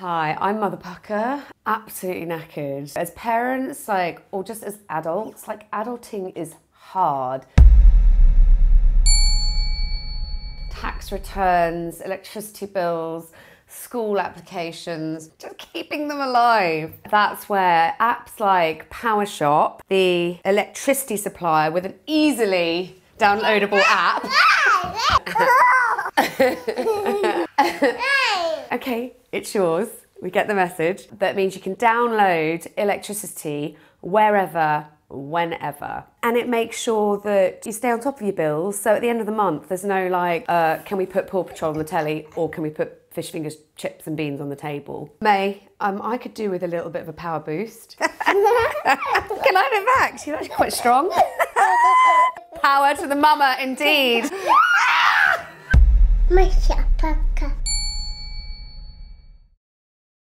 Hi, I'm Mother Pukka. Absolutely knackered. As parents, like, or just as adults, like, adulting is hard. Tax returns, electricity bills, school applications, just keeping them alive. That's where apps like PowerShop, the electricity supplier with an easily downloadable app. okay, it's yours. We get the message. That means you can download electricity wherever, whenever. And it makes sure that you stay on top of your bills. So at the end of the month, there's no like, uh, can we put Paw Patrol on the telly or can we put fish fingers, chips and beans on the table? May, um, I could do with a little bit of a power boost. can I have it back? She's actually quite strong. power to the mama, indeed.